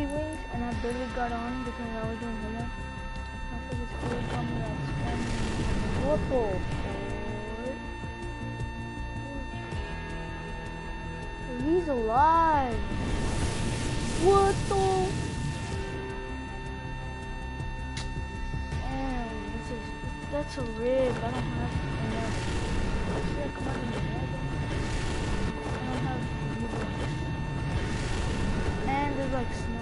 icy wings, and I barely got on because I was doing homework. After for? He's alive. What the? Damn, this is that's a rib. I don't have enough. Should I come out the? I don't have. And there's like snow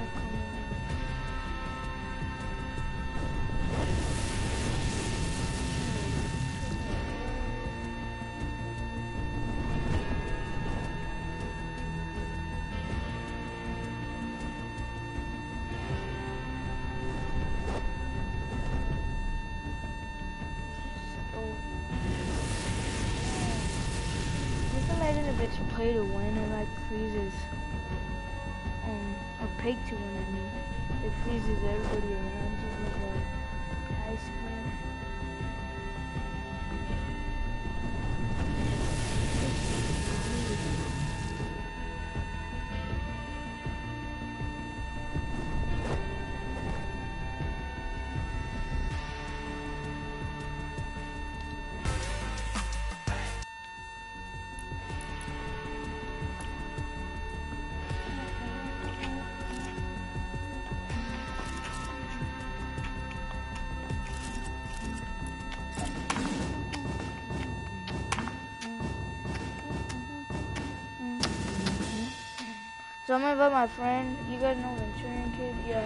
So I'm gonna invite my friend. You guys know Venturian Kid? Yeah,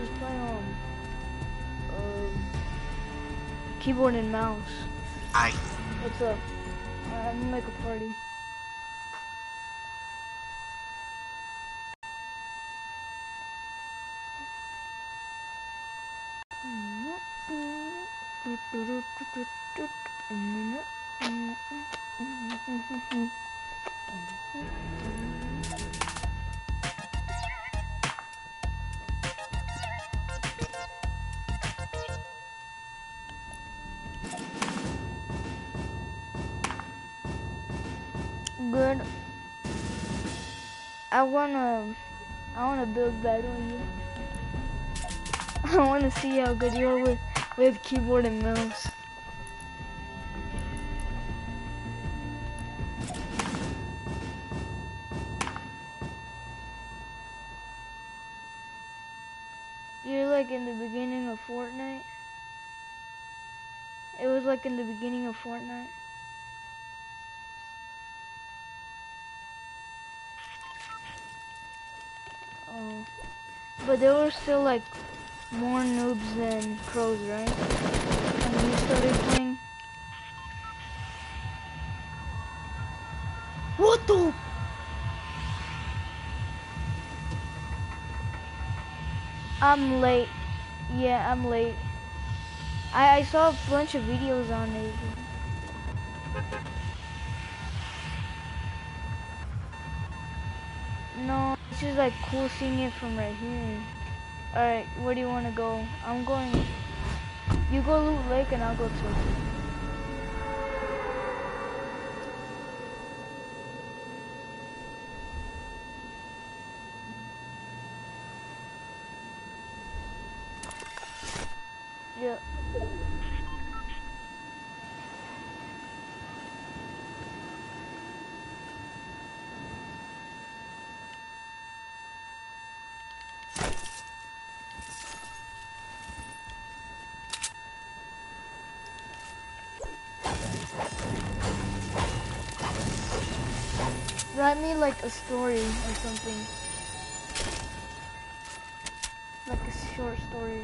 he's playing on um, keyboard and mouse. Hi. What's up? Alright, I'm gonna make a party. I wanna, I wanna build that on you. I wanna see how good you are with with keyboard and mouse. You're like in the beginning of Fortnite. It was like in the beginning of Fortnite. Oh. But there were still like more noobs than pros, right? When started playing. What the? I'm late. Yeah, I'm late. I, I saw a bunch of videos on it. It's just like cool seeing it from right here. Alright, where do you want to go? I'm going... You go Loot Lake and I'll go too. Yeah. Write me like a story or something. Like a short story.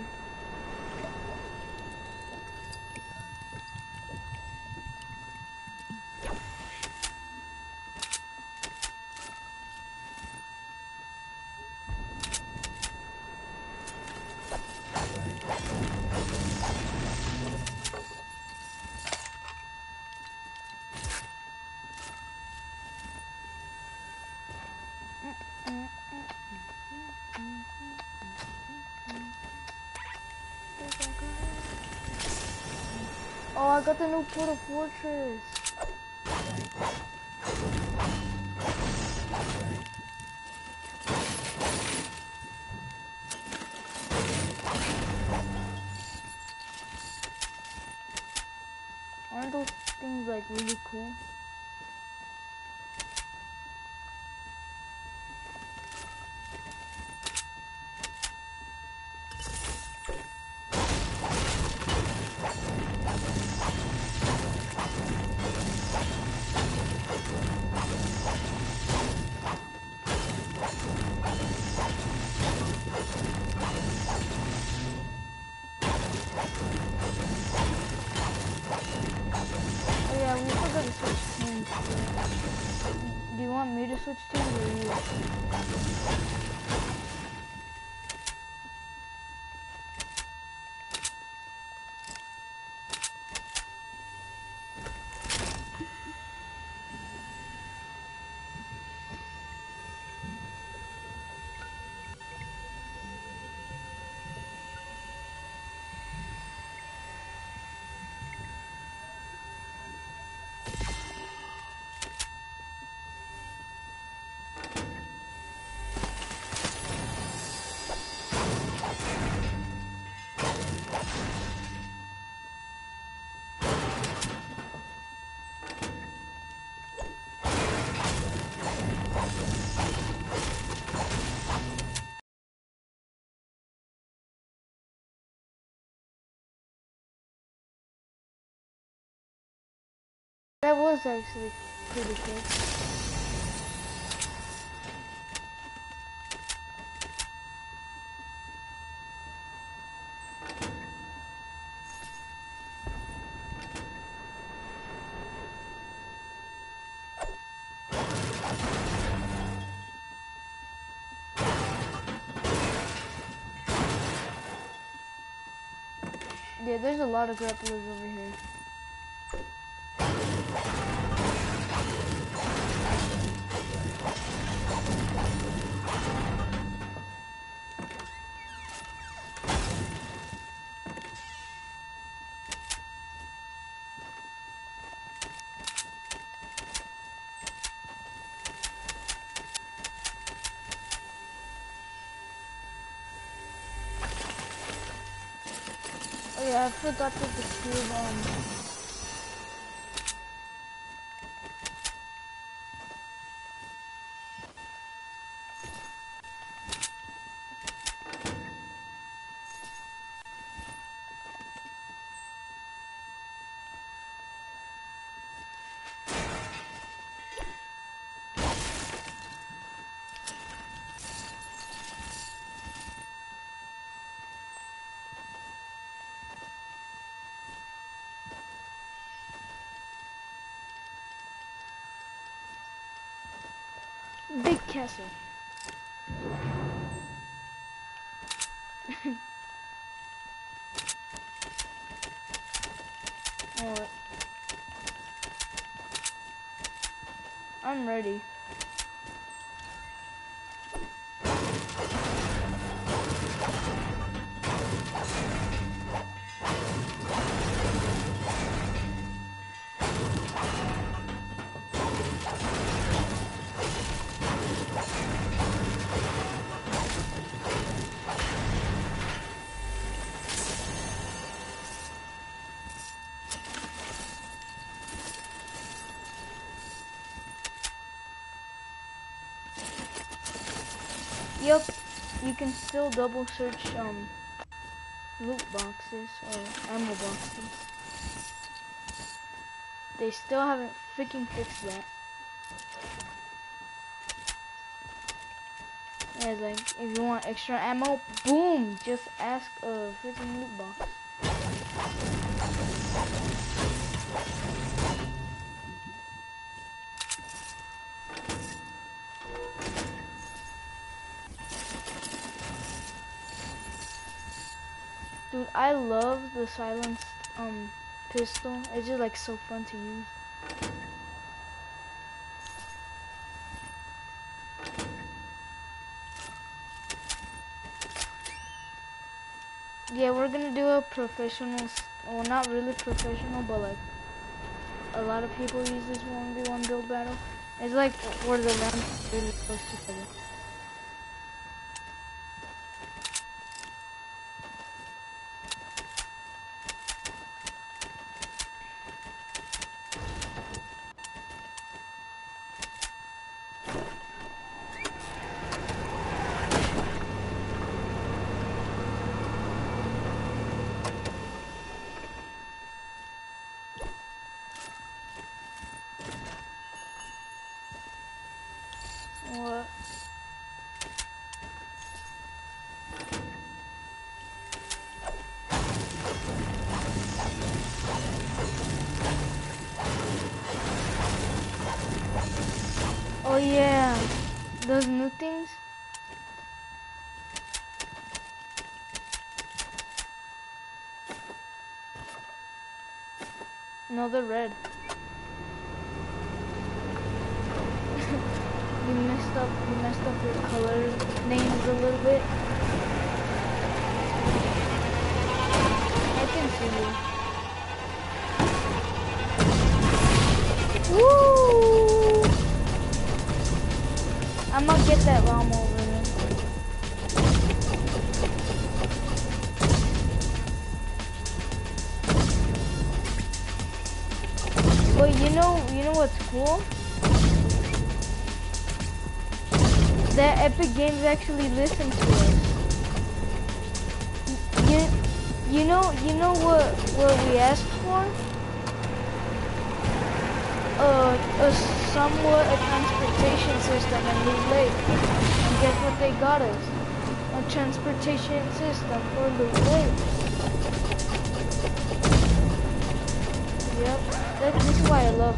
Oh, I got the new Port-a-Fortress. Was actually pretty good. Yeah, there's a lot of grapplers over here. Oh yeah, I forgot to disable um big castle. Alright. I'm ready. Yep, you can still double search um loot boxes or ammo boxes. They still haven't freaking fixed that. Yeah, like if you want extra ammo, boom, just ask a freaking loot box. Dude, I love the silenced um pistol. It's just like so fun to use. Yeah, we're gonna do a professional, well not really professional, but like a lot of people use this 1v1 build battle. It's like where the rounds really close together. What? Oh yeah, those new things. No, they're red. you messed up. You messed up your color names a little bit. I can see you. Woo! I'm gonna get that llama cool? That Epic Games actually listened to us. You, you know, you know what, what we asked for? Uh, a somewhat a transportation system in Loot Lake. And guess what they got us? A transportation system for Loot Lake. Yep, that, this is why I love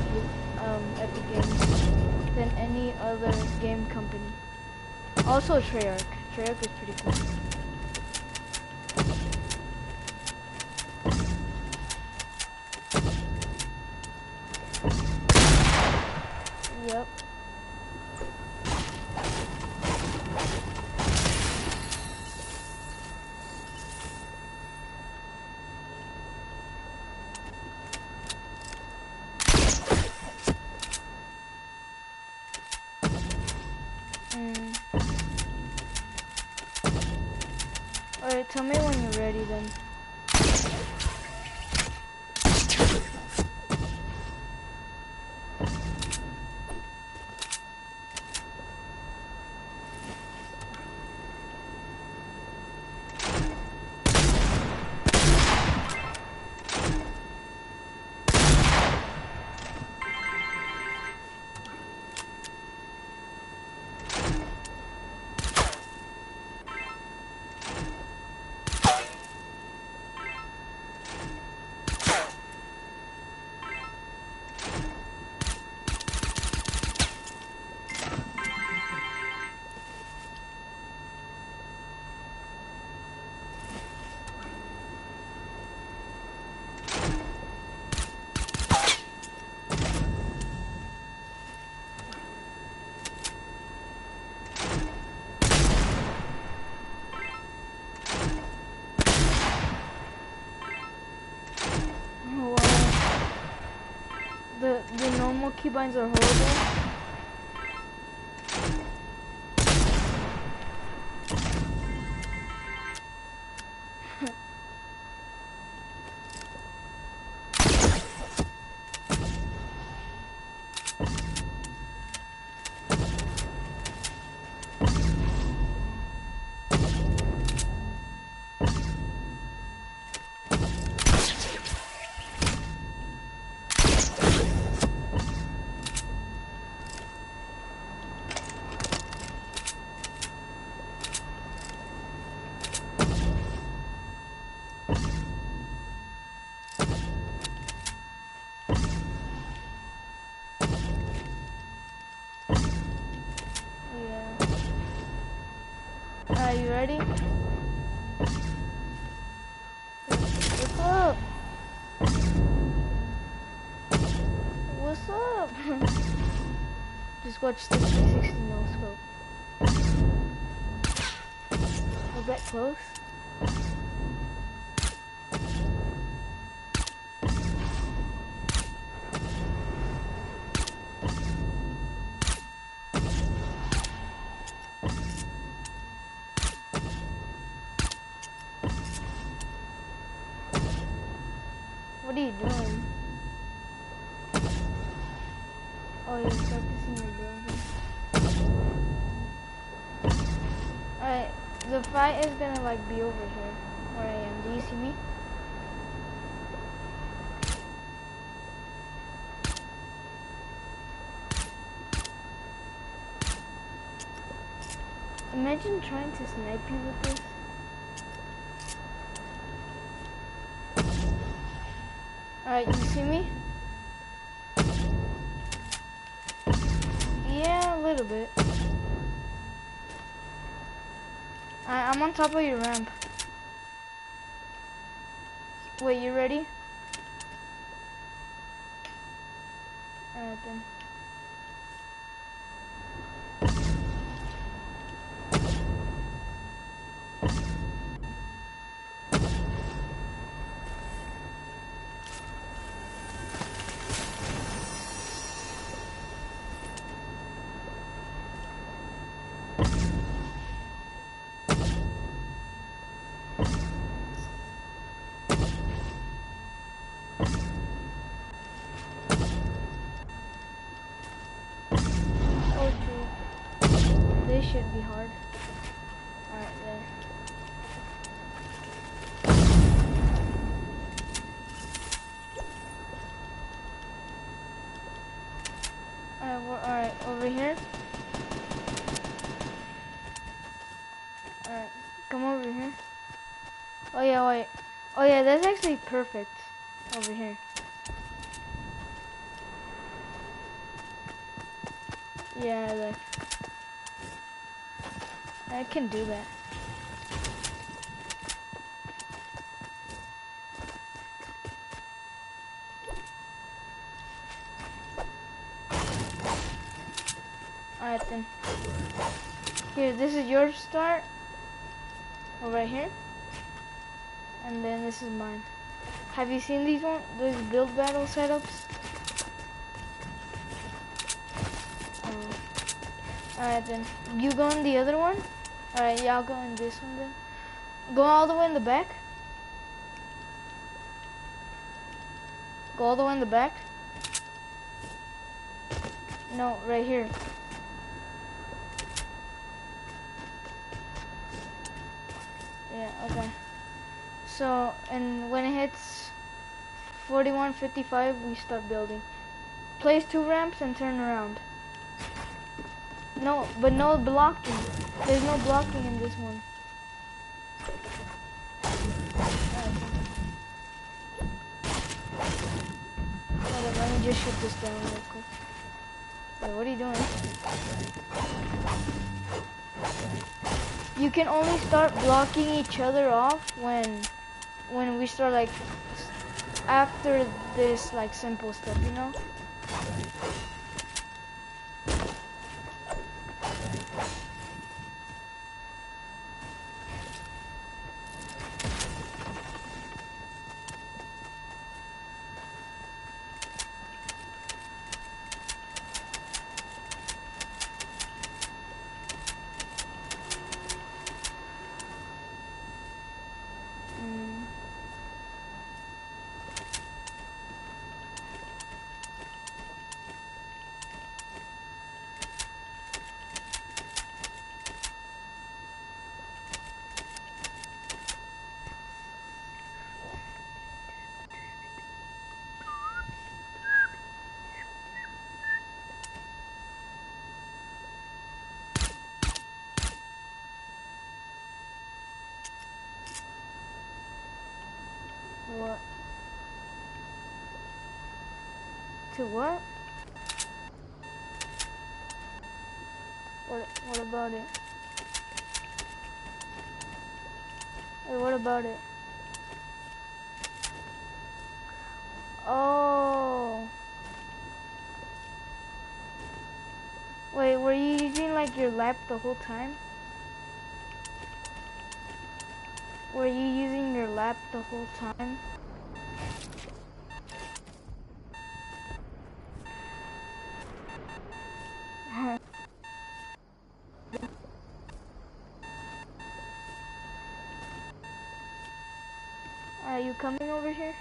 um, Epic Games than any other game company. Also Treyarch. Treyarch is pretty cool. Keybinds are horrible. Are you ready? What's up? What's up? Just watch the 360 no scope. Was that close? Oh, you're practicing your building. Alright, the fight is gonna like be over here, where I am. Do you see me? Imagine trying to snipe you with this. Alright, you see me? Yeah, a little bit. I, I'm on top of your ramp. Wait, you ready? Alright then. Oh, true. This should be hard. Alright, there. Over here. Alright, come over here. Oh yeah, wait. Oh yeah, that's actually perfect. Over here. Yeah, like I can do that. Alright then. Here, this is your start. Over right here. And then this is mine. Have you seen these one? These build battle setups? Oh. Alright then. You go in the other one? Alright, yeah, I'll go in this one then. Go all the way in the back. Go all the way in the back. No, right here. Yeah, okay. So, and when it hits 41.55, we start building. Place two ramps and turn around. No, but no blocking. There's no blocking in this one. Let me just shoot this down real quick. Wait, what are you doing? You can only start blocking each other off when when we start like after this like simple stuff, you know? What? To what? What? What about it? Hey, what about it? Oh. Wait, were you using like your lap the whole time? Were you using your lap the whole time? Are you coming over here?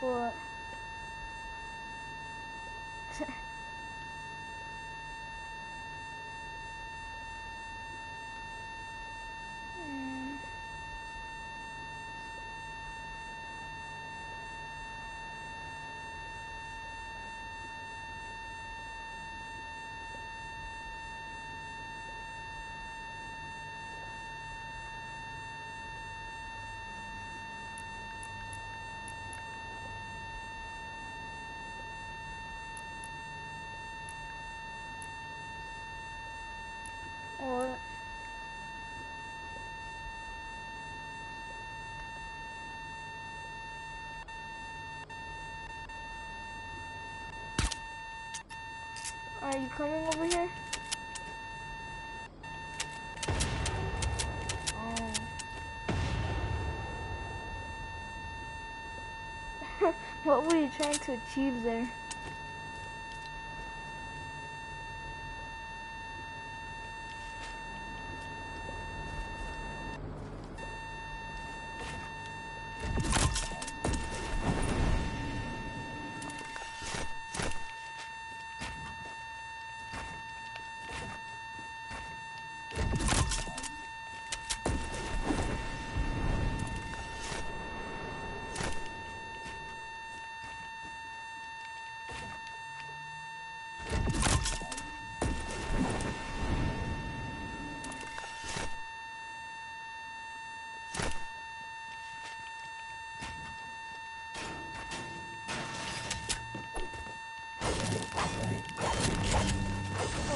What? Mm. Or Are you coming over here? Oh. what were you trying to achieve there?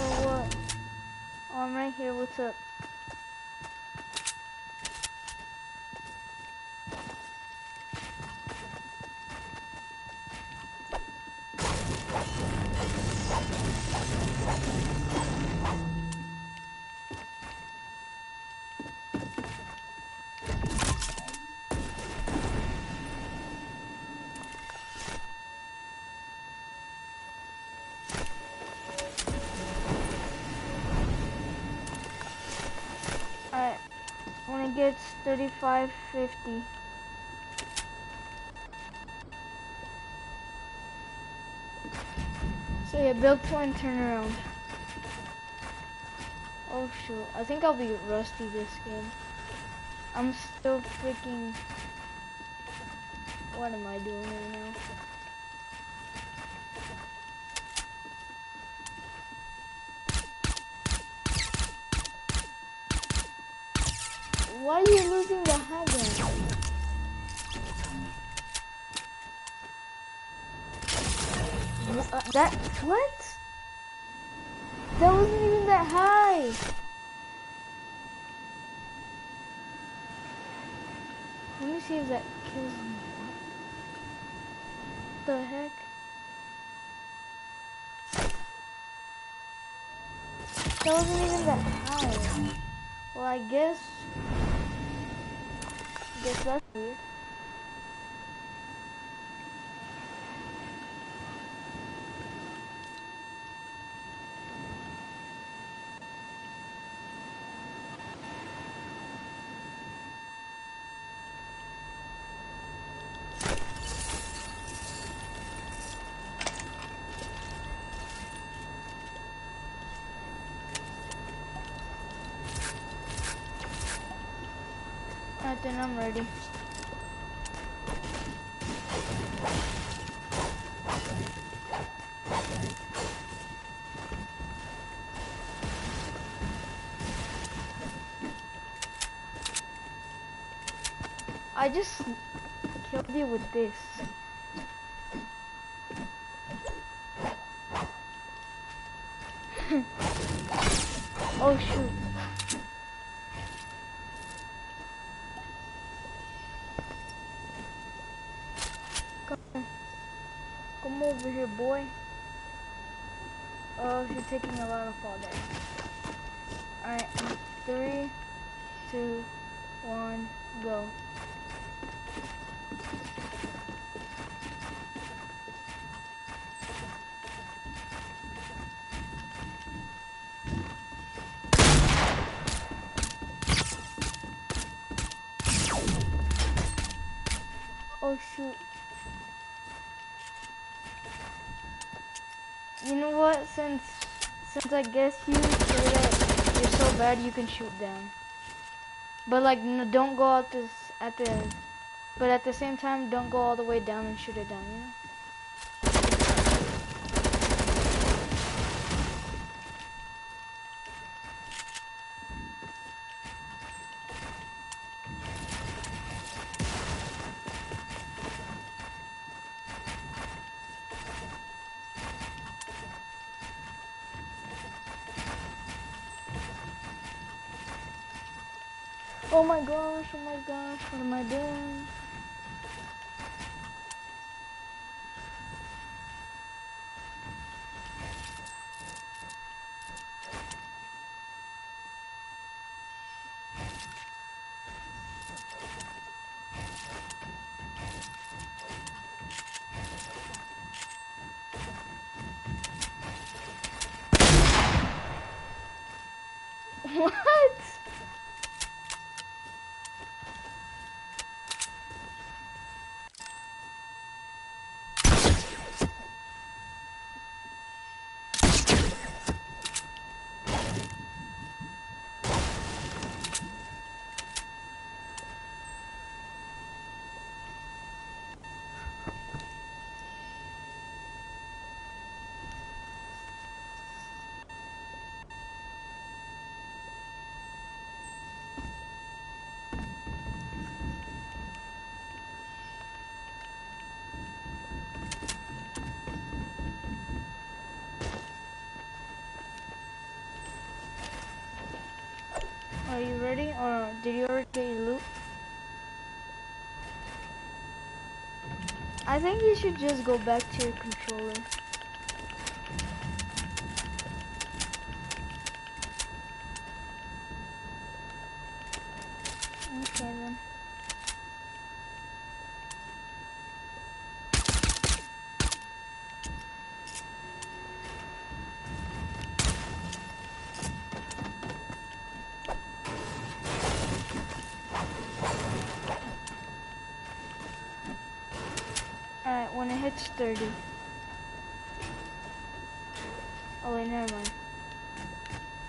Or what? Oh, I'm right here. What's up? Alright. When it gets 35.50. So yeah, build one, turn around. Oh shoot, I think I'll be rusty this game. I'm still freaking... What am I doing right now? Why are you losing the high? Wh- uh, that what? That wasn't even that high. Let me see if that kills me. What the heck? That wasn't even that high. Well, I guess. Guess I'm ready. I just killed you with this. oh shoot. Come, come over here, boy. Oh, you're taking a lot of fall damage. Alright, three, two, one, go. Oh shoot. You know what? Since since I guess you you're so bad, you can shoot them. But like, no, don't go out this at the. But at the same time, don't go all the way down and shoot it down. You know. Oh my gosh, oh Oh my gosh, what am I doing? What? Are you ready or did you already get your loot? I think you should just go back to your controller. Okay then. Alright, when it hits 30. Oh wait, never mind.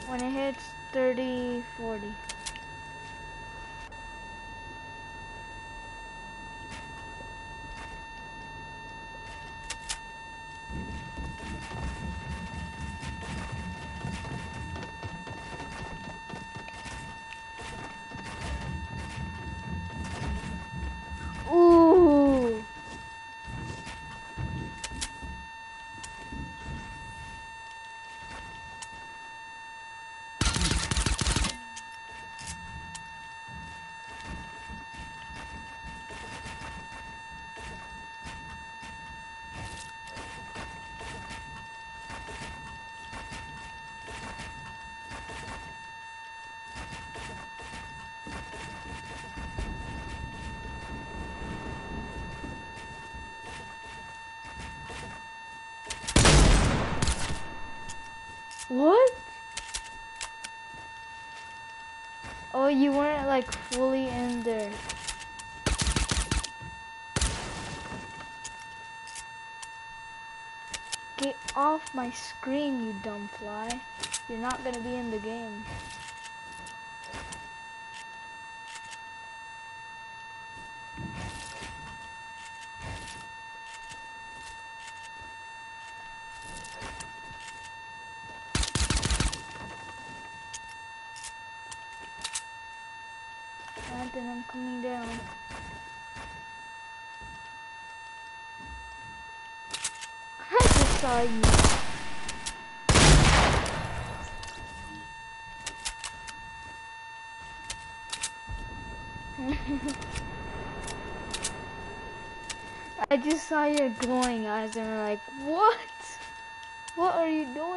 When it hits 30, 40. Ooh. What? Oh, you weren't like fully in there. Get off my screen, you dumb fly. You're not gonna be in the game. Alright, then I'm coming down. I saw you. I just saw your glowing eyes and were like, what? What are you doing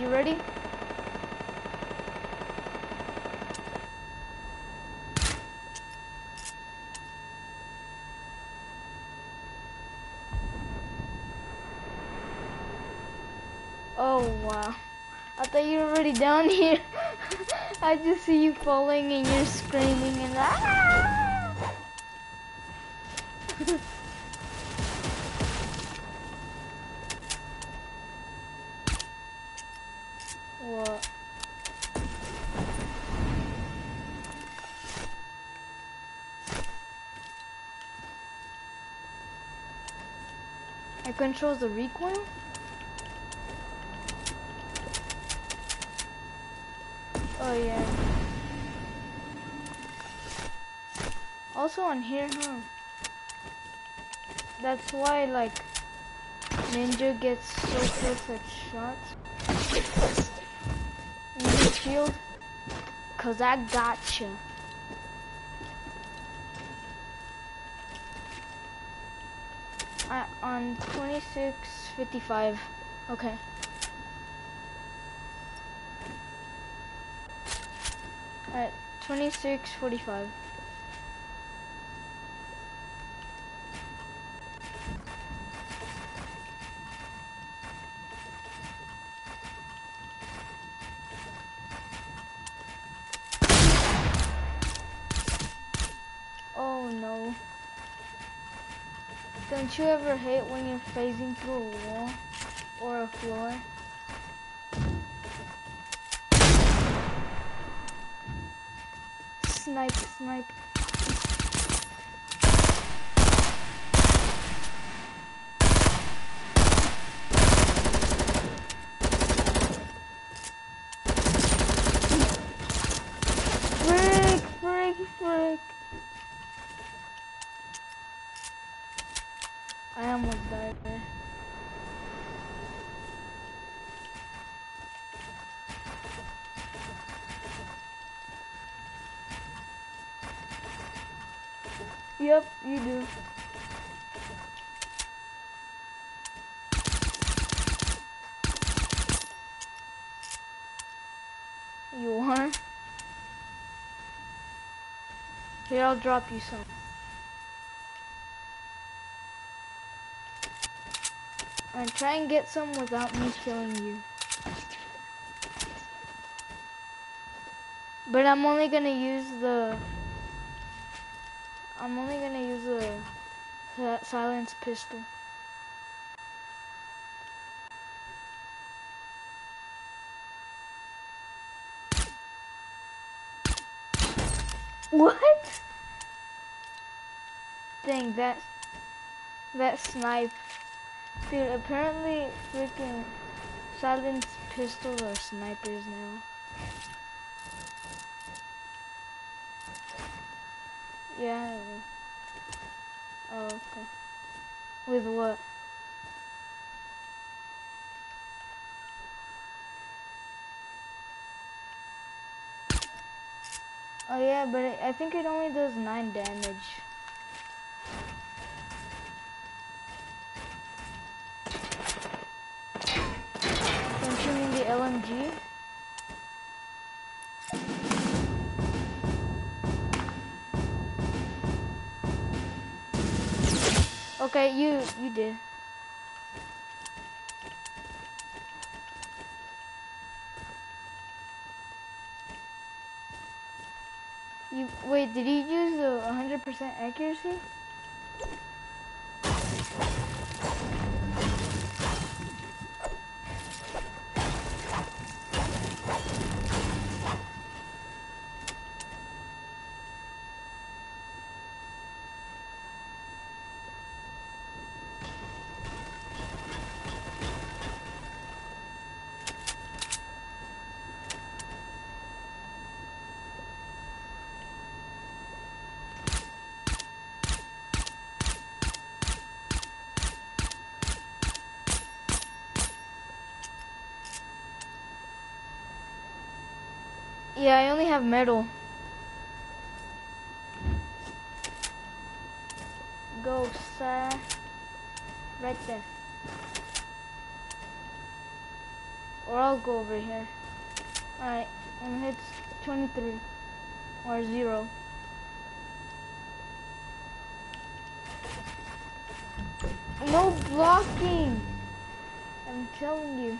you ready? Oh wow. I thought you were already down here. I just see you falling and you're screaming and ah! what? It controls the recoil? Oh yeah. Also on here, huh? That's why like Ninja gets so perfect shots. Ninja shield. Cause I gotcha. I, on 2655. Okay. At 26.45. Oh no. Don't you ever hate when you're phasing through a wall or a floor? Snipe, snipe. Frick, frick, frick. I almost died there. Yep, you do. You are? Here, I'll drop you some. And try and get some without me killing you. But I'm only gonna use the... I'm only gonna use si- silence pistol. What? Dang, that that snipe. Dude, apparently freaking silence pistols are snipers now. Yeah. Oh, okay. With what? Oh yeah, but I think it only does 9 damage. Okay, you you did. You wait, did he use the 100% accuracy? Yeah, I only have metal. Go, sir. Right there. Or I'll go over here. Alright, and hit 23. Or 0. No blocking! I'm telling you.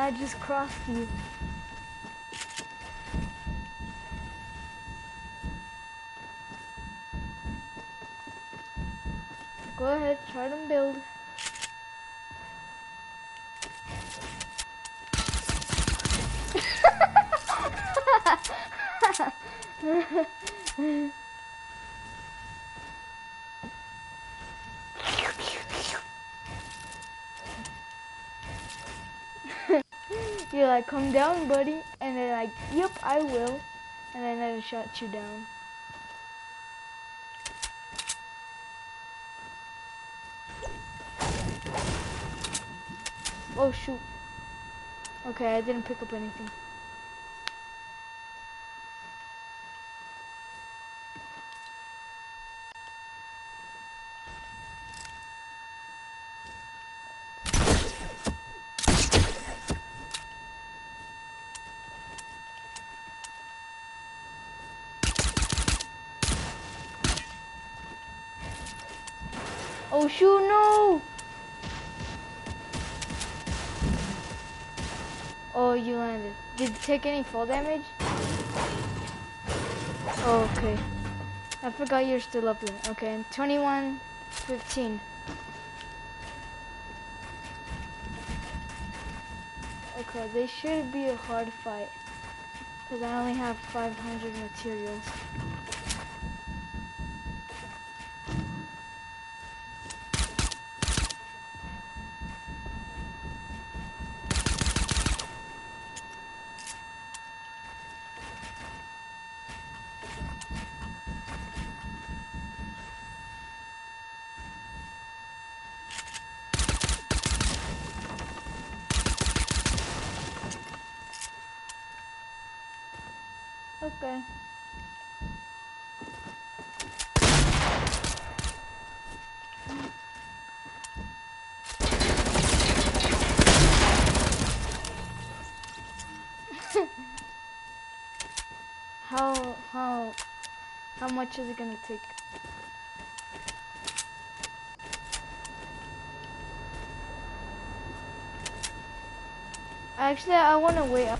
I just crossed you. Go ahead, try to build. You're like, come down, buddy. And they're like, yep, I will. And then I shot you down. Oh, shoot. Okay, I didn't pick up anything. Oh shoot, no! Oh, you landed. Did you take any fall damage? Oh, okay. I forgot you're still up there. Okay, 21, 15. Okay, they should be a hard fight. Because I only have 500 materials. Okay. how how how much is it gonna take? Actually, I wanna wait. Oh,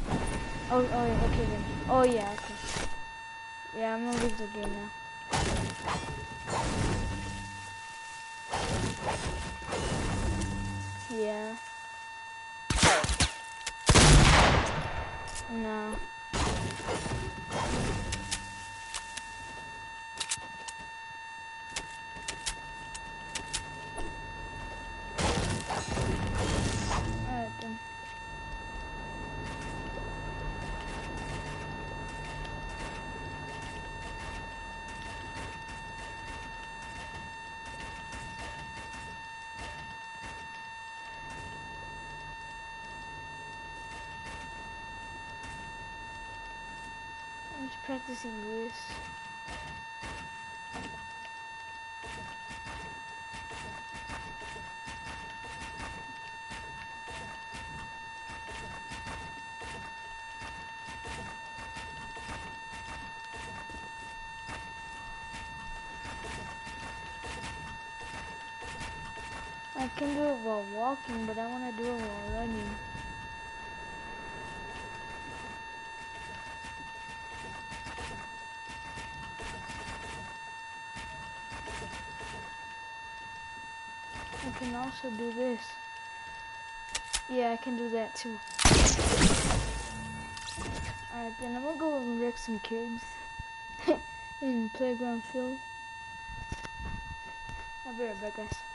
oh, yeah, okay then. Oh yeah, okay. Yeah, I'm gonna leave the game now. Yeah. No. Alright then. I'm just practicing this. I can do it while walking, but I want to do it while running. I can also do this. Yeah, I can do that too. Alright, then I'm gonna go and wreck some kids in playground field. I'll be right back, guys.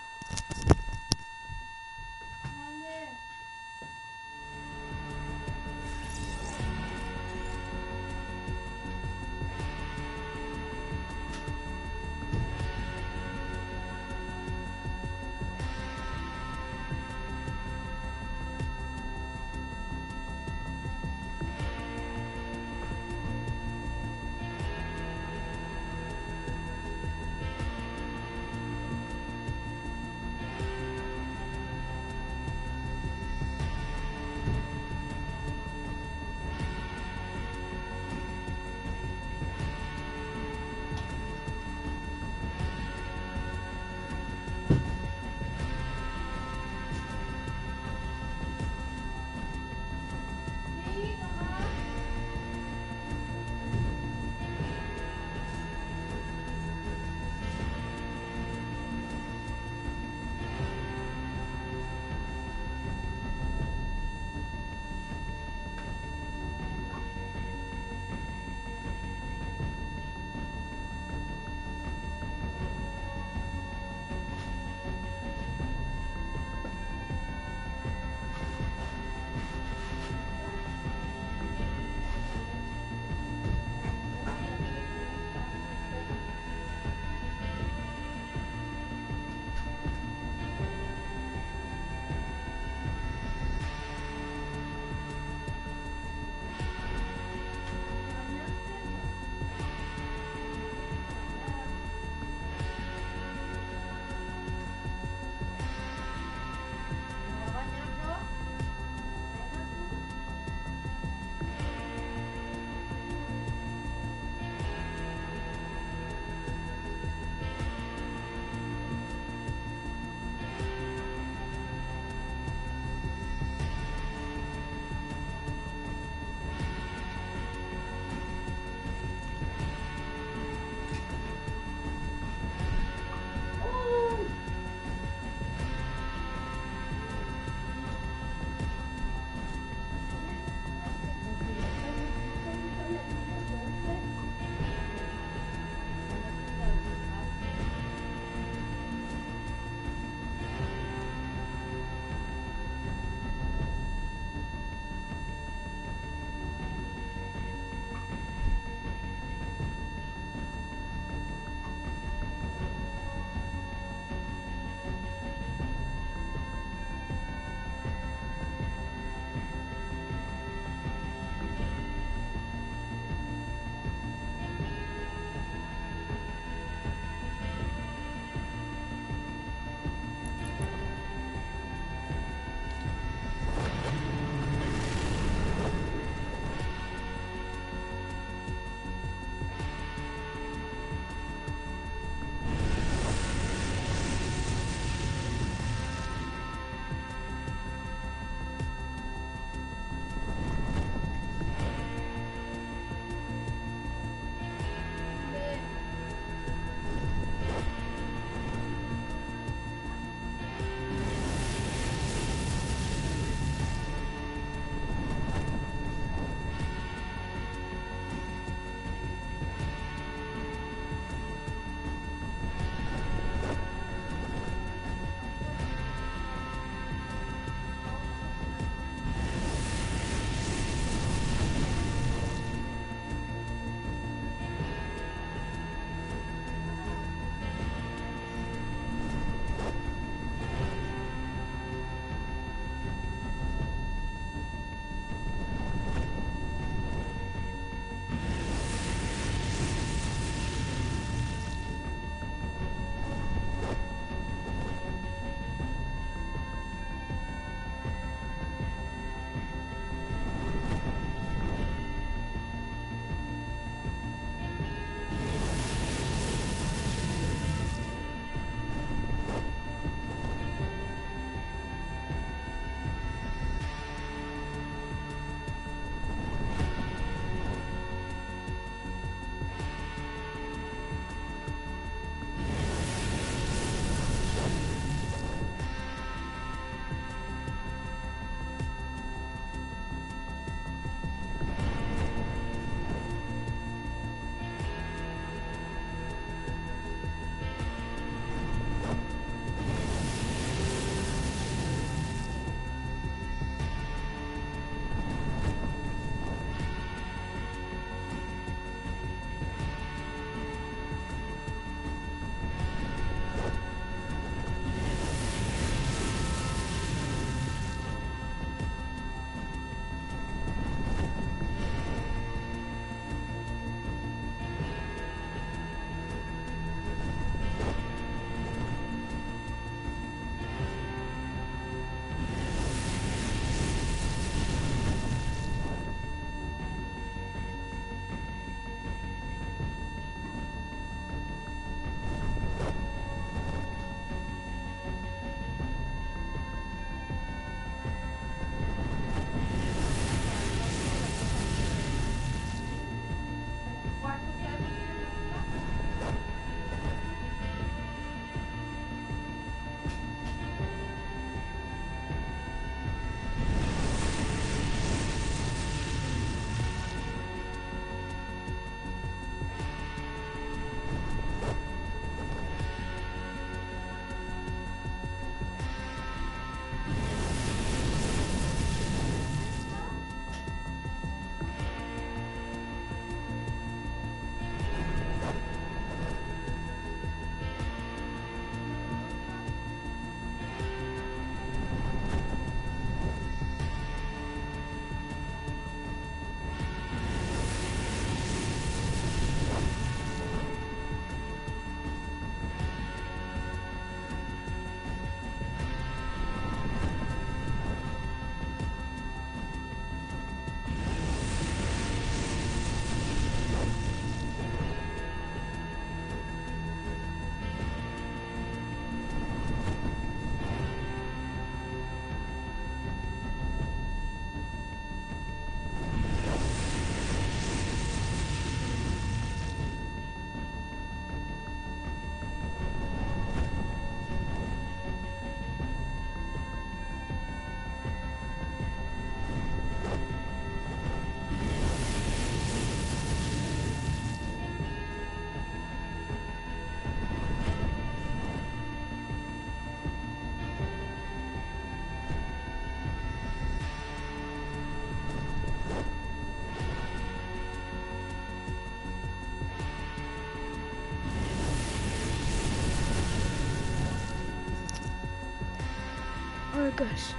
Guys.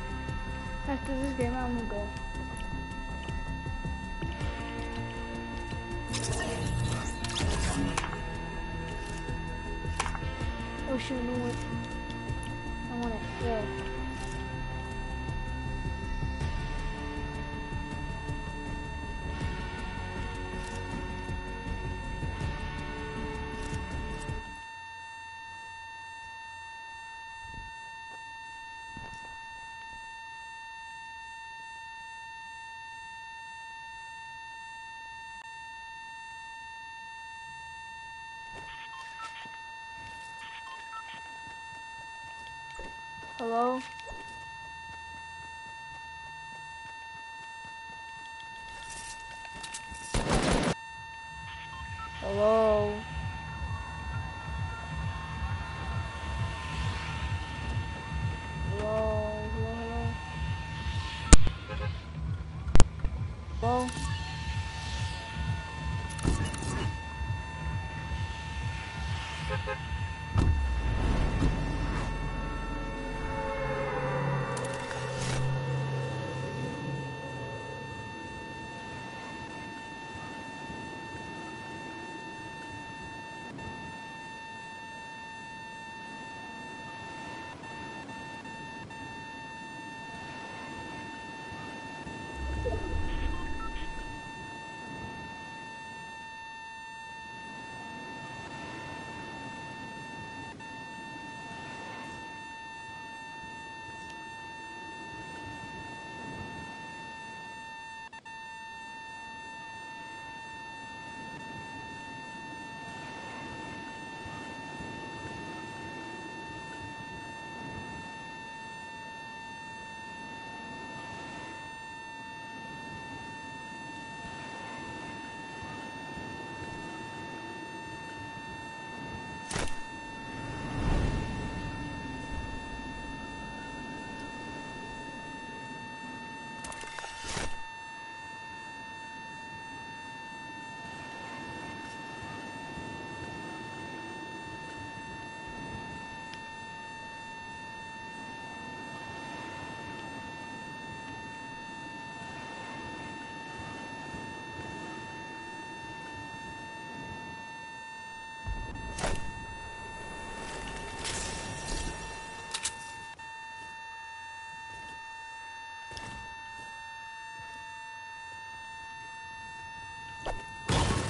After this game I'm gonna go. Hello?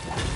Yeah.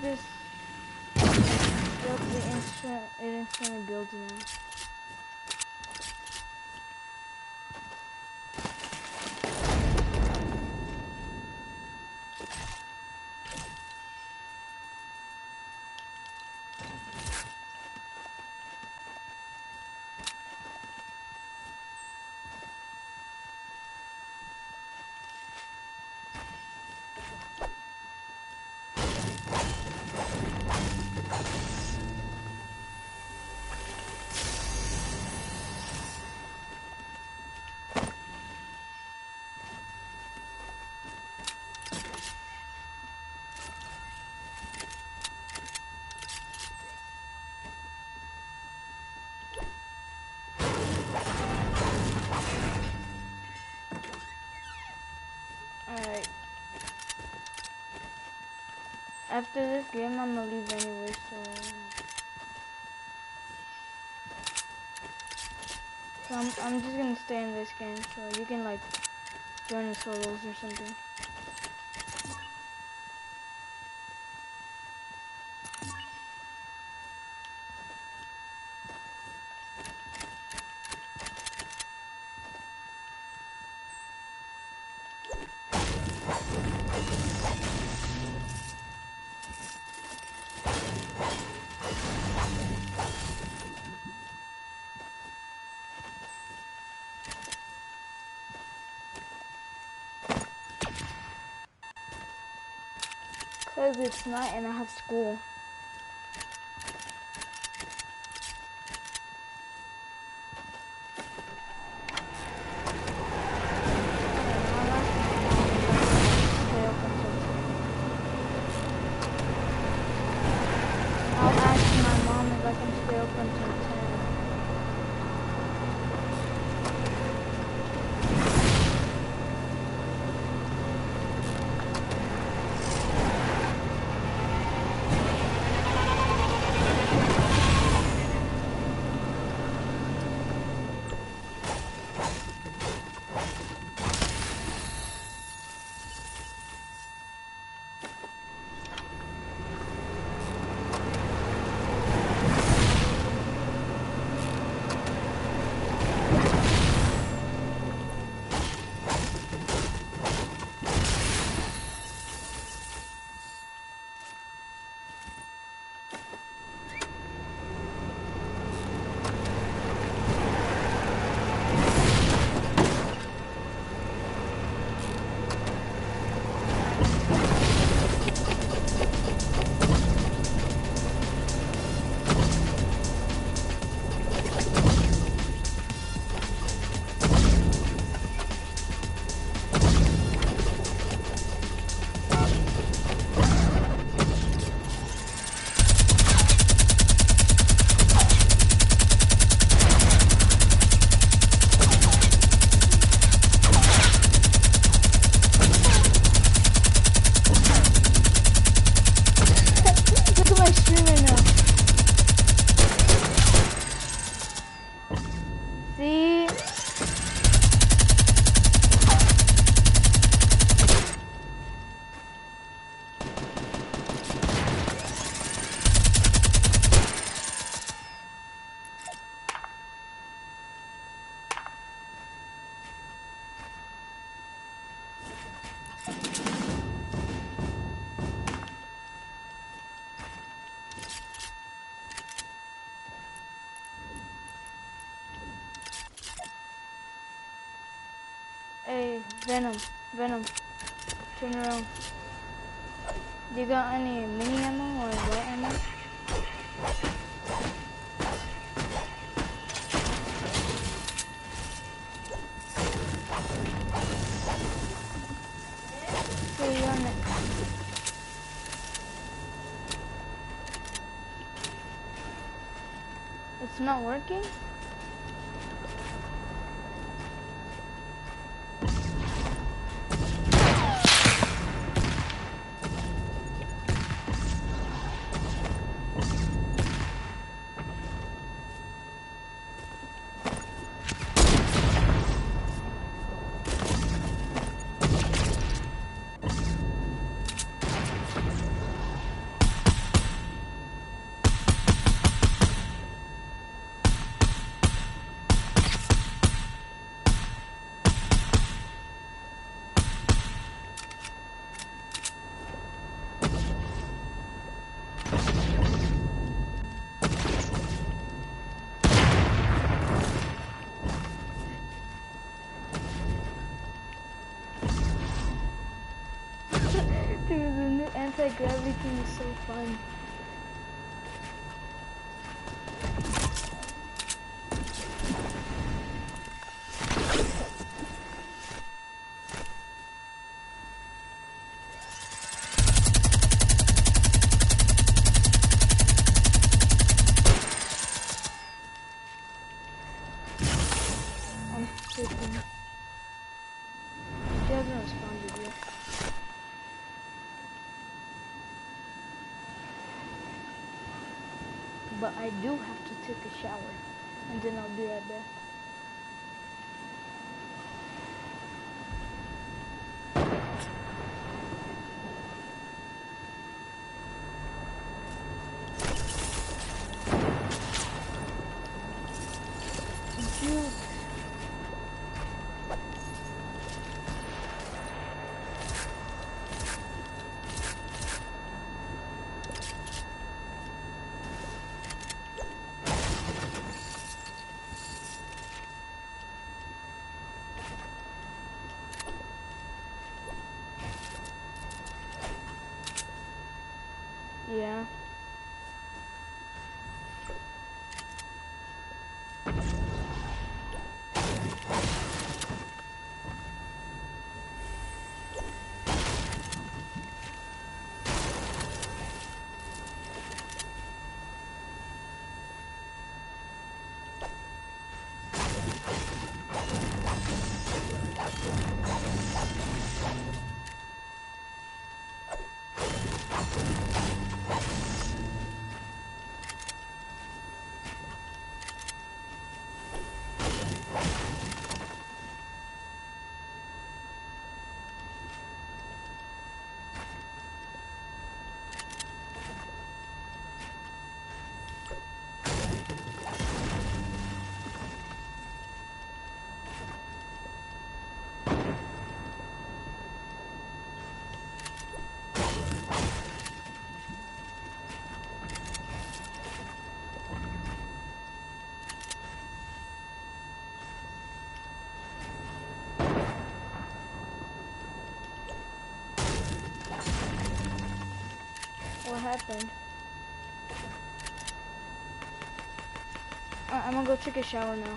just build the instrument, an instrument builds now. After this game, I'm gonna leave anyway, so... Um, so I'm, I'm just gonna stay in this game, so you can like join the solos or something. Cause it's night and I have school. Venom, turn around. You got any mini ammo or light ammo? Here, you on it. It's not working? Like everything is so fun. I do have to take a shower, and then I'll be back. Juke. Yeah. What happened? Uh, I'm gonna go take a shower now.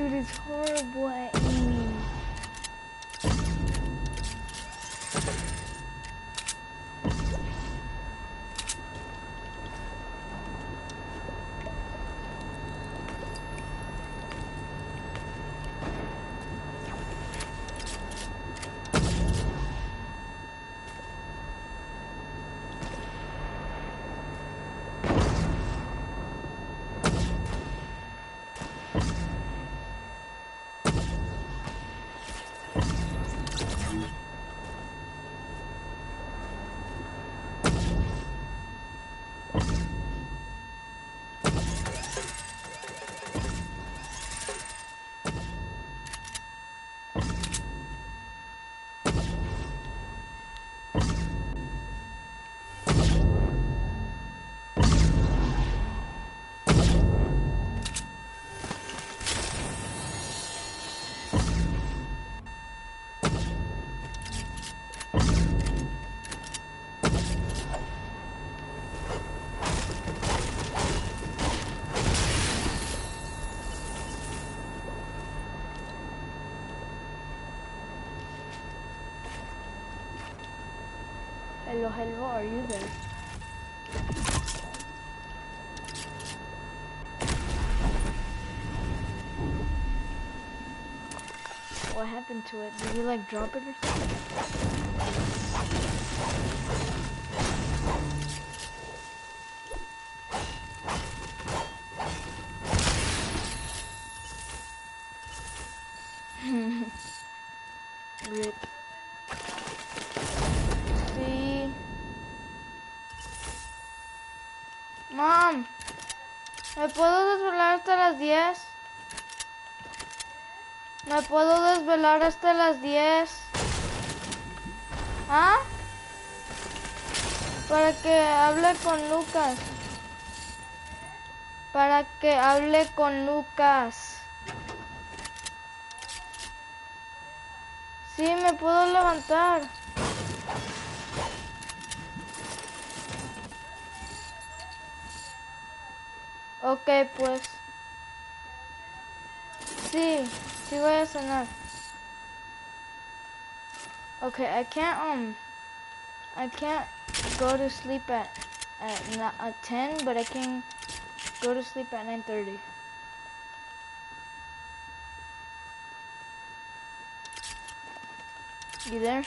Dude is horrible Hello, are you there? What happened to it? Did you like drop it or something? ¿Me puedo desvelar hasta las 10? ¿Me puedo desvelar hasta las 10? ¿Ah? Para que hable con Lucas. Para que hable con Lucas. Sí, me puedo levantar. Ok, pues. Sí, sí voy a cenar. Okay, I can't um I can't go to sleep at at, at 10, but I can go to sleep at 9:30. You there?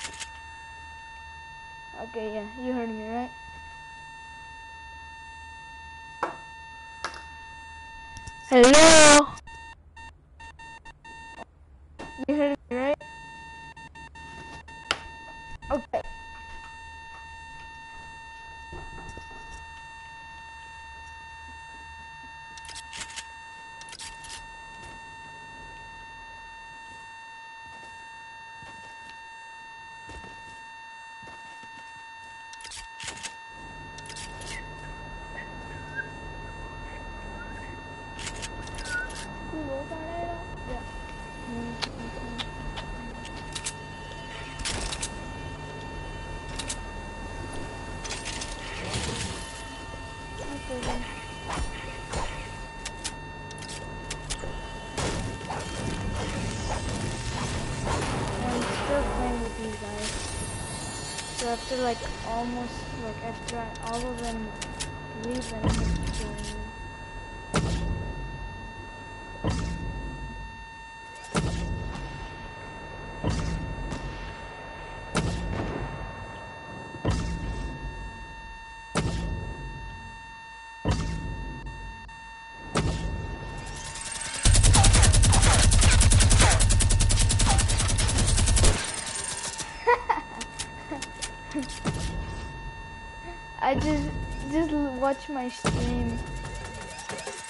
Okay, yeah, you heard me, right? Hello? You heard me, right? Okay. After like almost like after all of them leave I just just watch my stream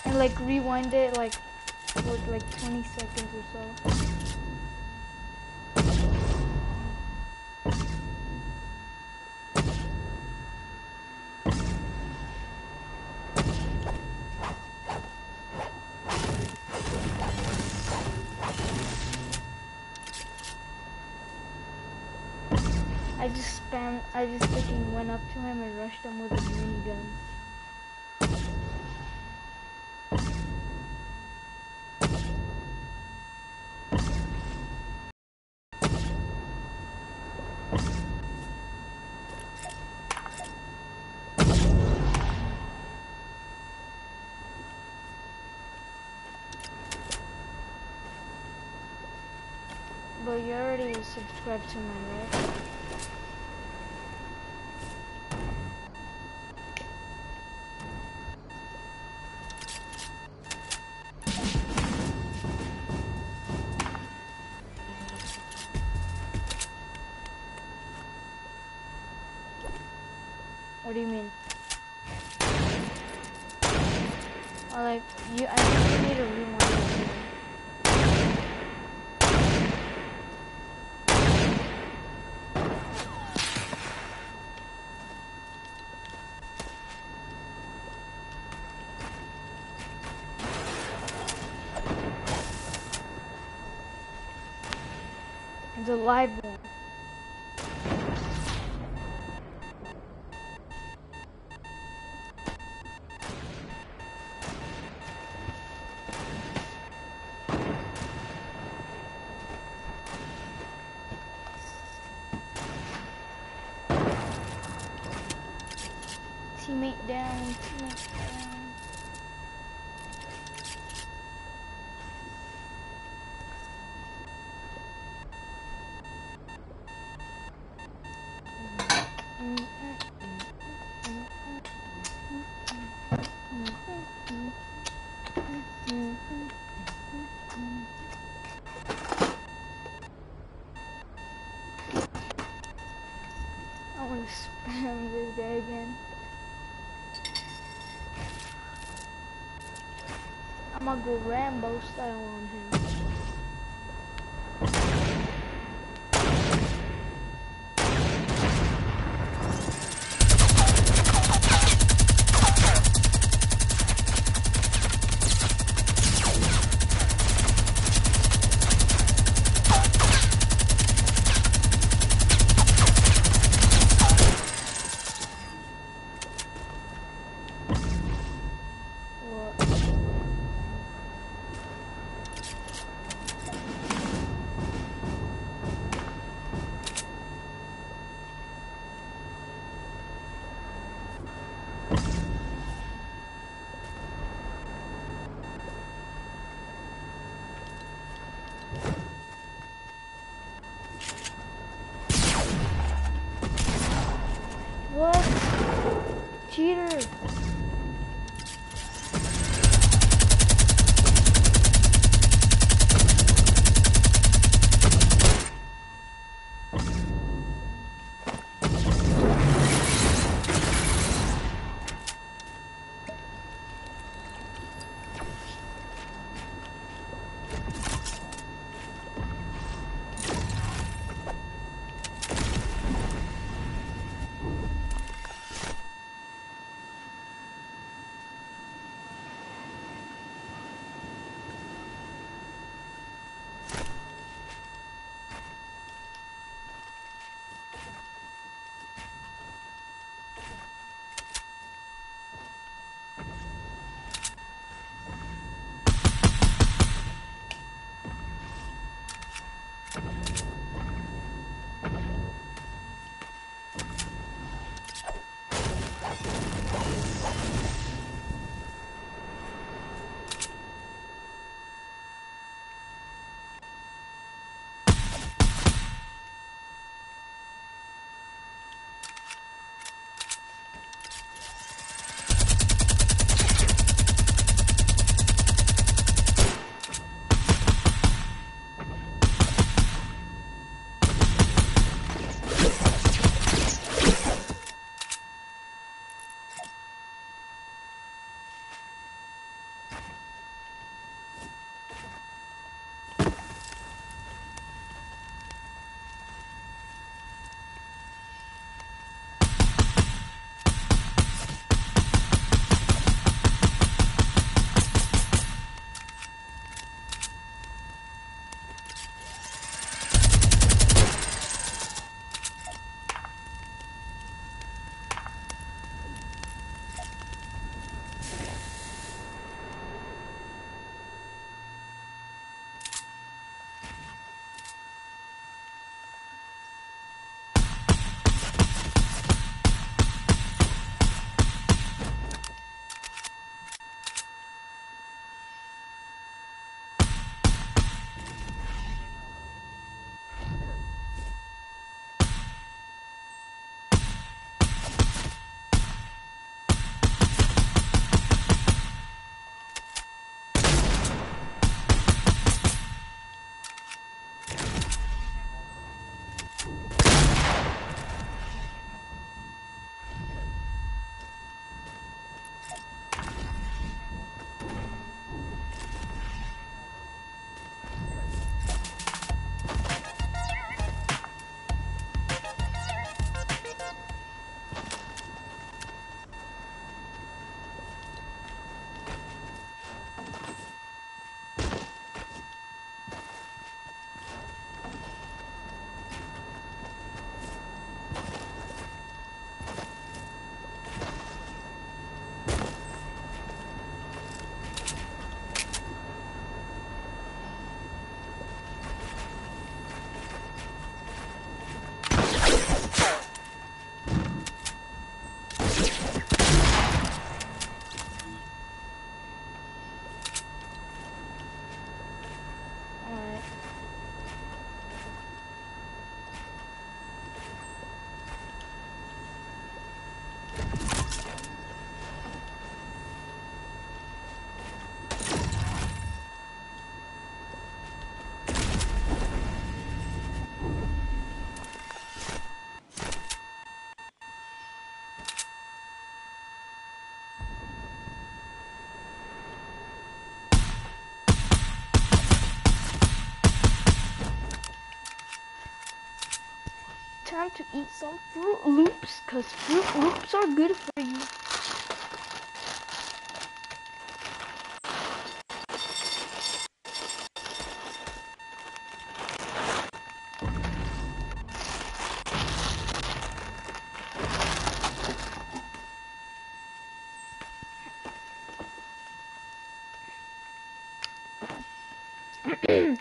and like rewind it like for like 20 seconds or so. But you already subscribed to my right? A live one. Teammate down, teammate down. I want to spam this guy again. I'm gonna Rambo style on Time to eat some Froot Loops, cause Froot Loops are good for you.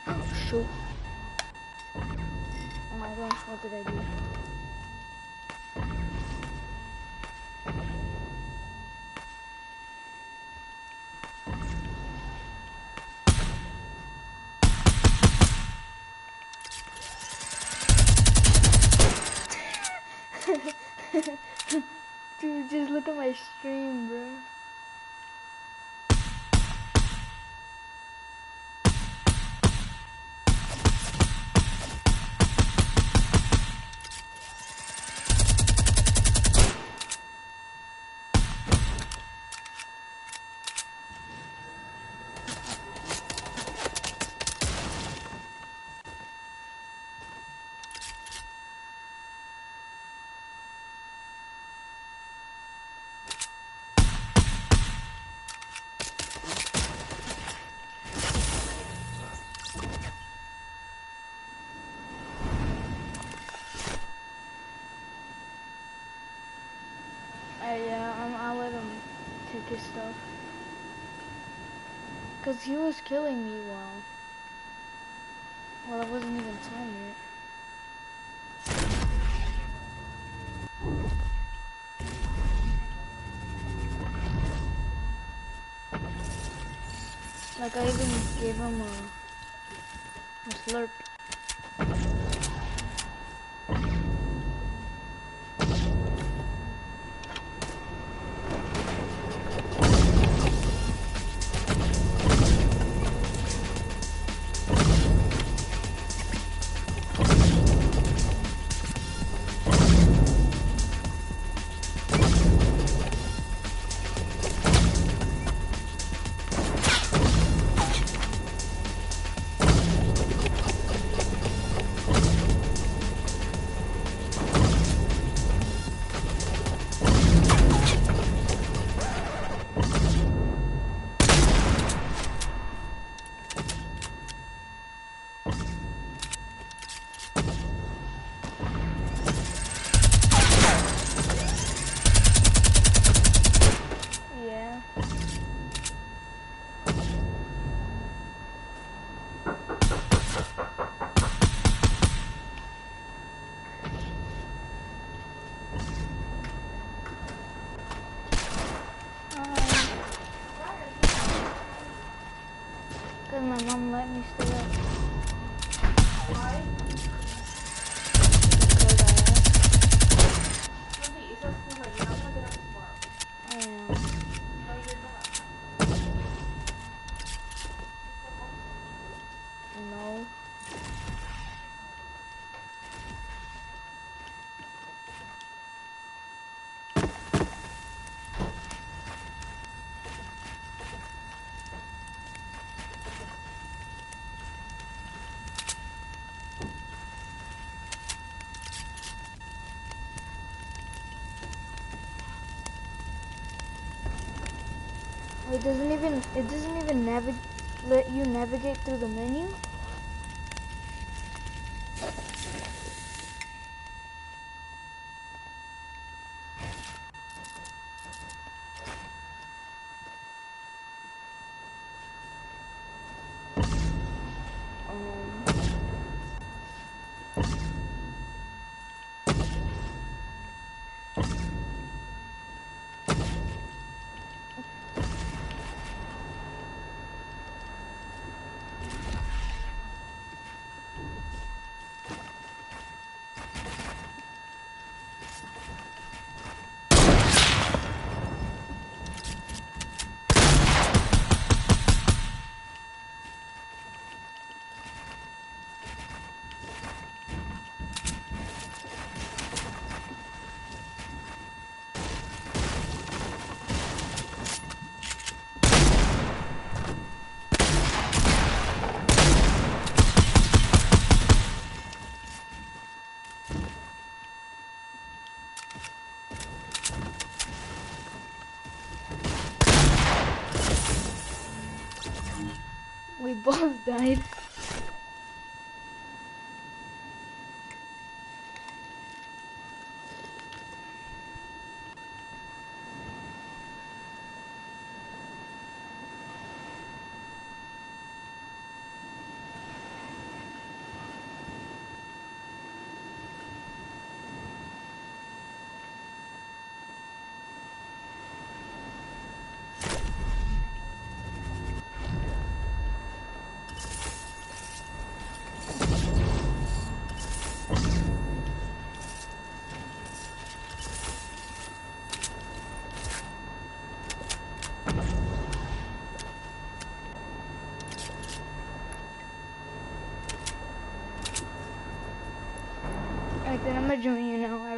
oh shoot. What did I do? Stuff. Cause he was killing me while, well, I wasn't even yet. Like I even gave him a, a slurp. It doesn't even it doesn't even let you navigate through the menu. Um, we both died. Join you now.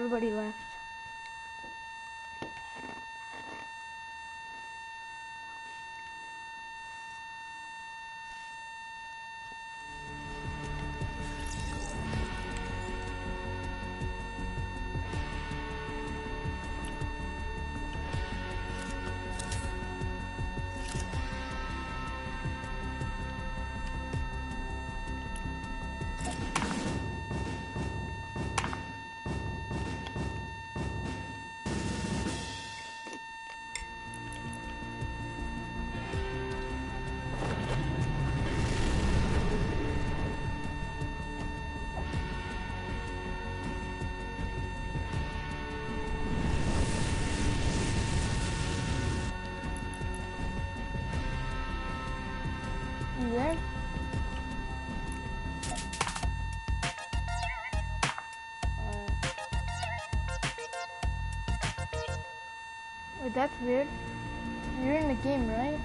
That's weird. You're in the game, right?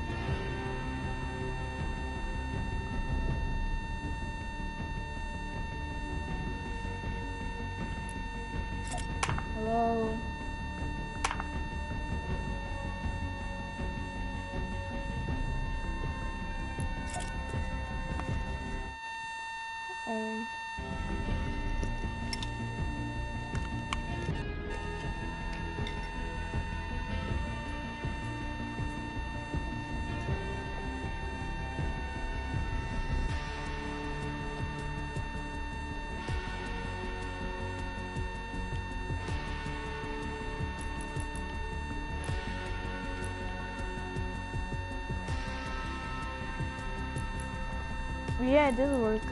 It does work.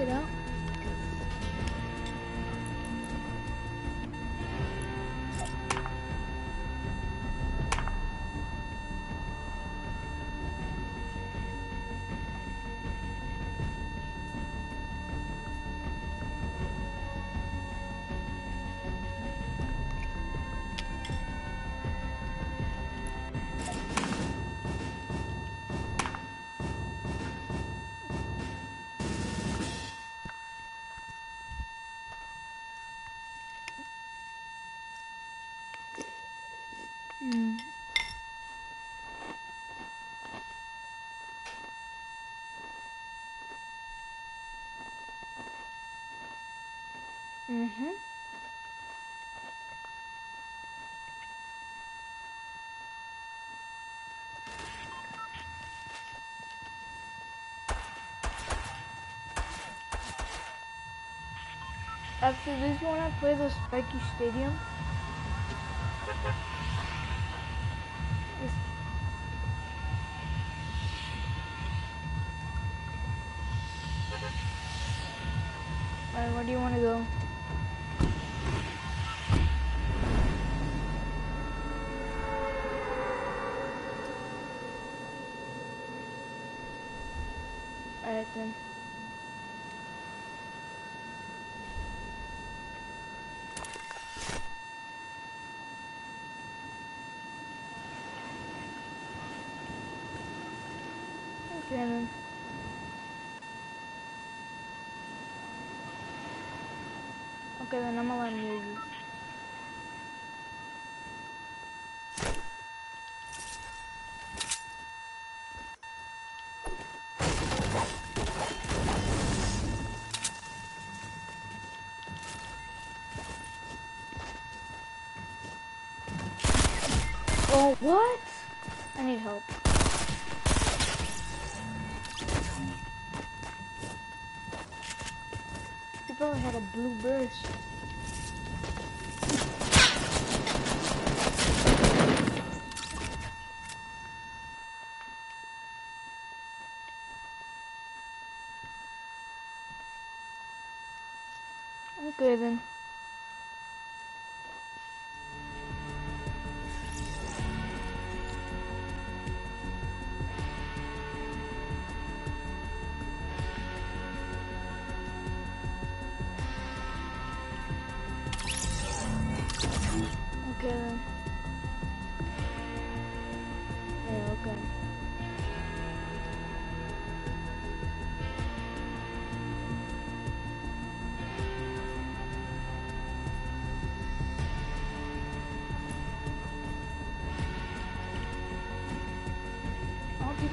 It out. Mhm. After this one, I play the Spiky Stadium. It's- Alright, where do you want to go? Alright then. Okay then. Oh, what? I need help. He probably had a blue burst. Okay then.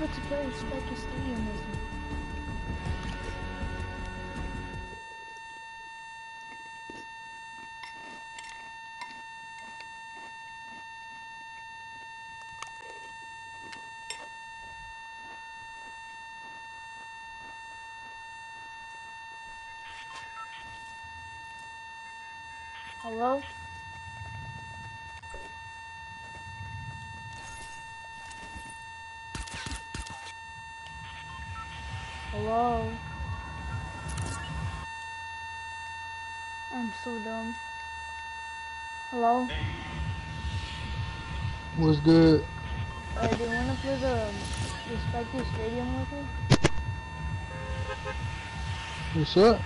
I want people to play Spiky Stadium with me. Hello? Hello? I'm so dumb. Hello? What's good? Uh, do you wanna play the, the Spiky Stadium with me? What's up?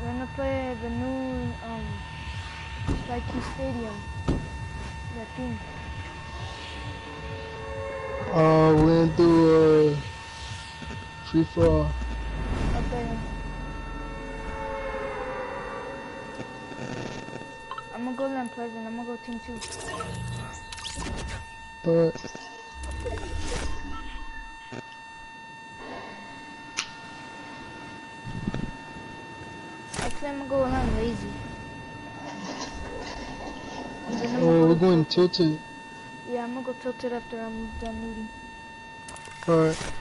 You wanna play the new, um, Spiky Stadium? That thing. Uh, went through uh, free fall. Okay. I'm gonna go Lamp Pleasant. I'm gonna go Team 2. But Actually, I'm gonna go Lamp Lazy. And then I'm oh, we're go going tilted. Yeah, I'm gonna go Tilted after I'm done looting. Alright.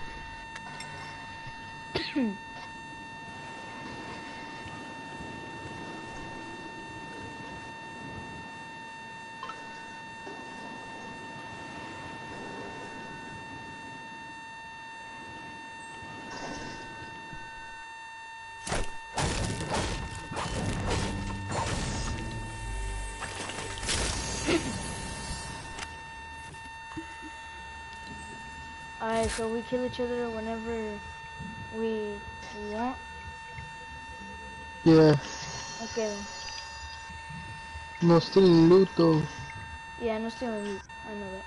Alright, so we kill each other whenever we want. Yeah. Okay. No stealing loot though. Yeah, no stealing loot. I know that.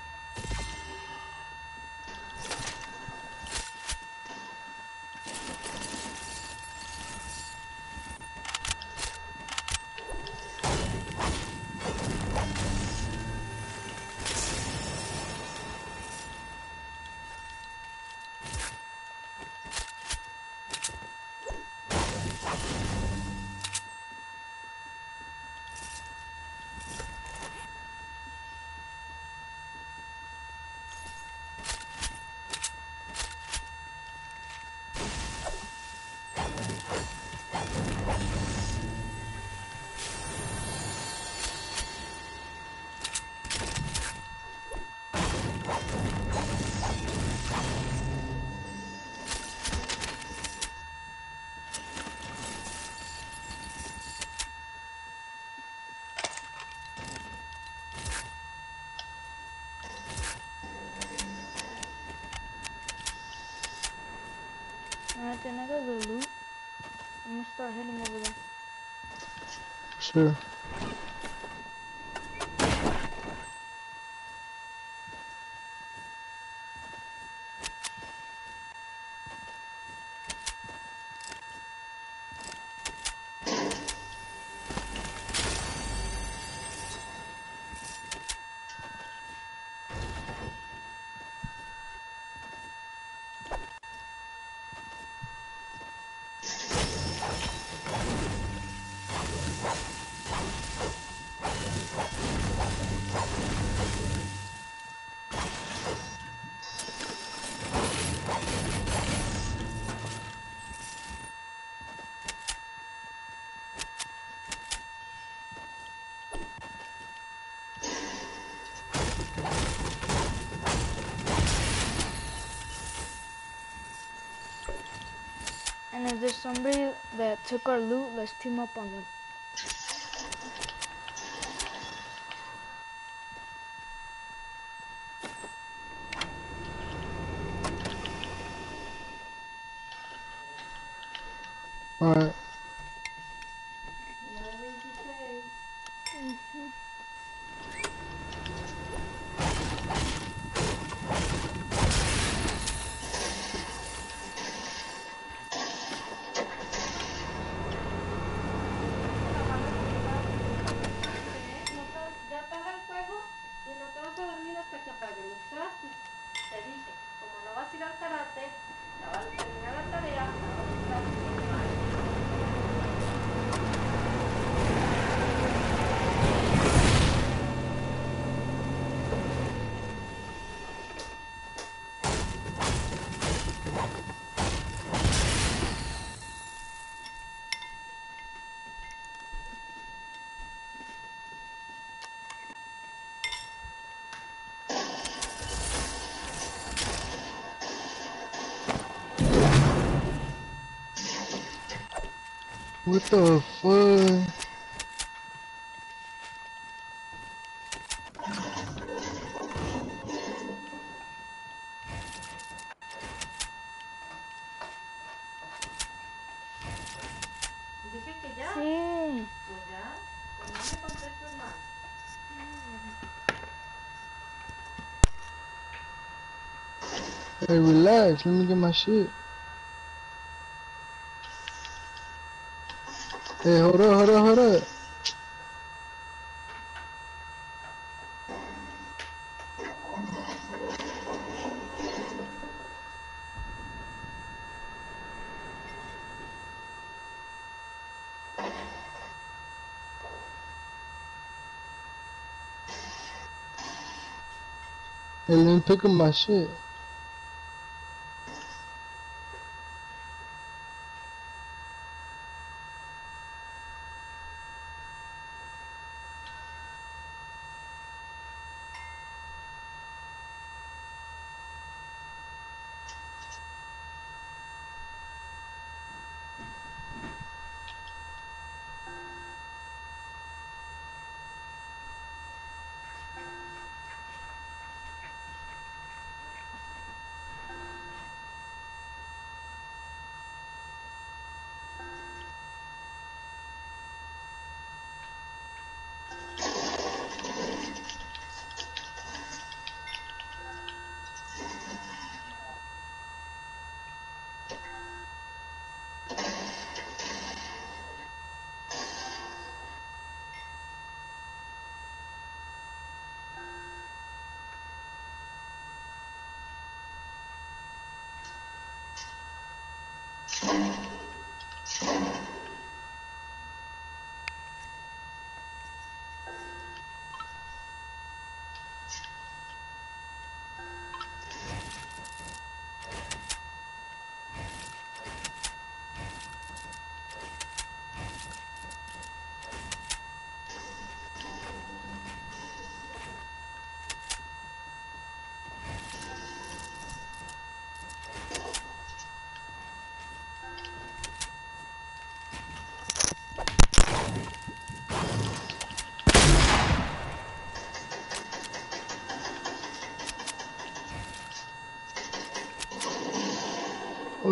Alright, then I got the loot. I'm gonna start heading over there. Sure. And if there's somebody that took our loot, let's team up on them. What the fuck? Dije que ya, Sí. pues ya, pues no me contestes más. Hey, relax. Let me get my shit. Hey, hold up, hold up, hold up. Let me pick up my shit.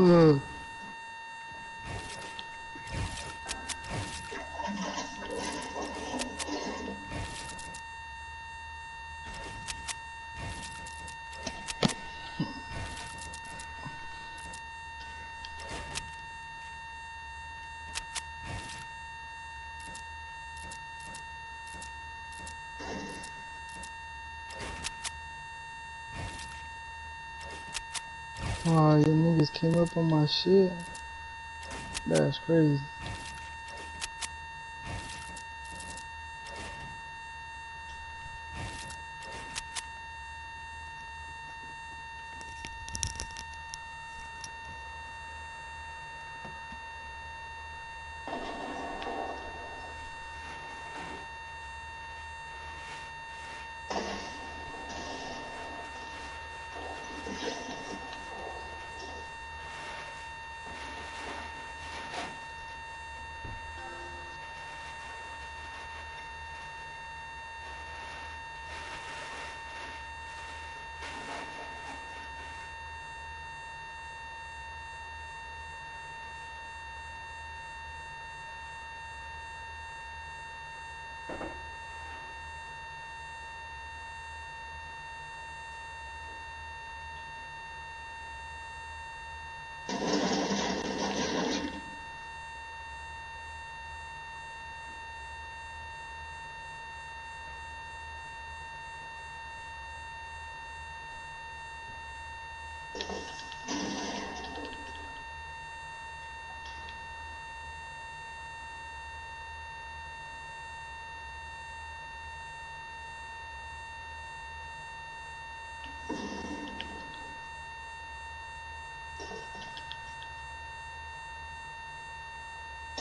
Uh, Wow, you niggas came up on my shit. That's crazy.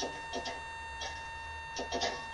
Thank you.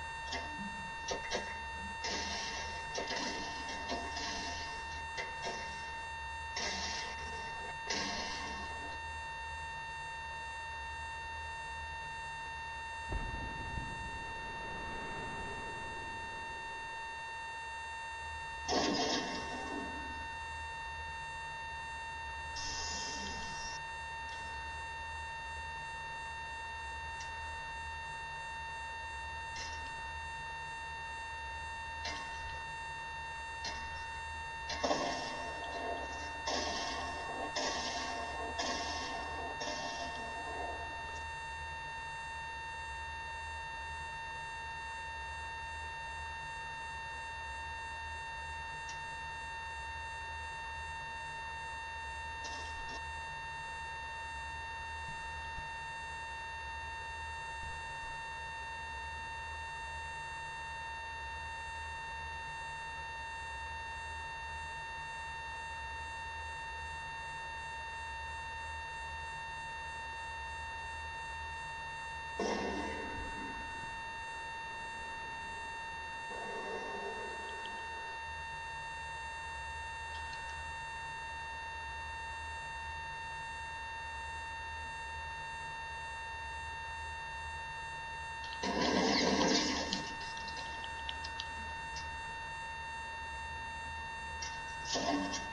Sí.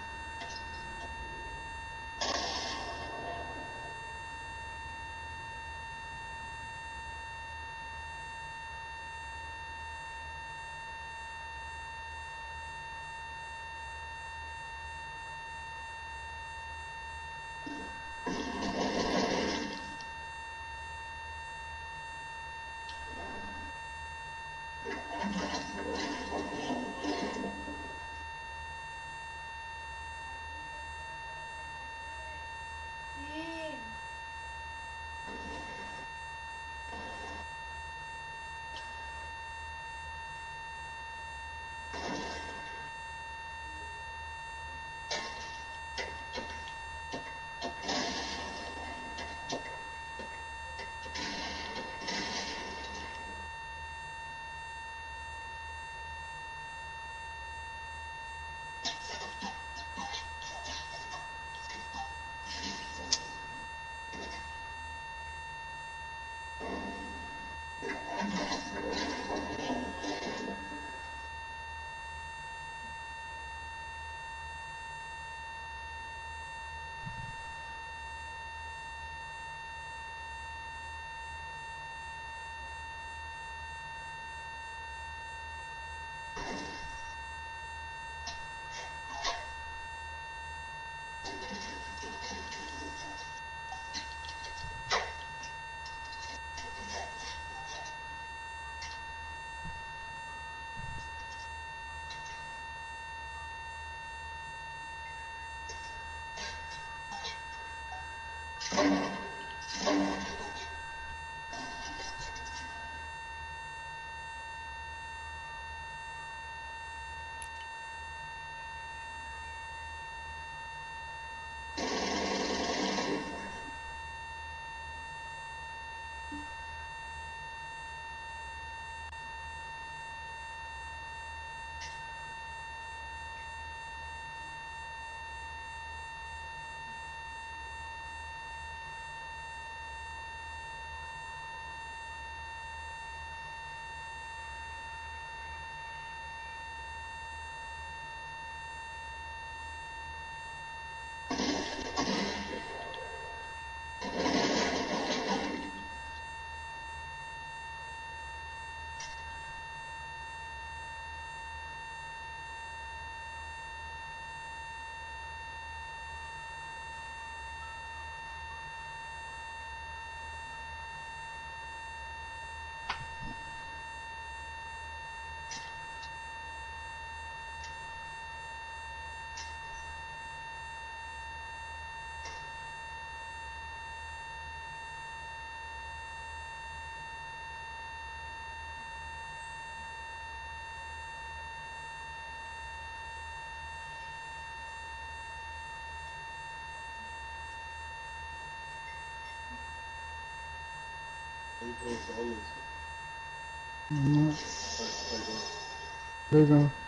Dois anos.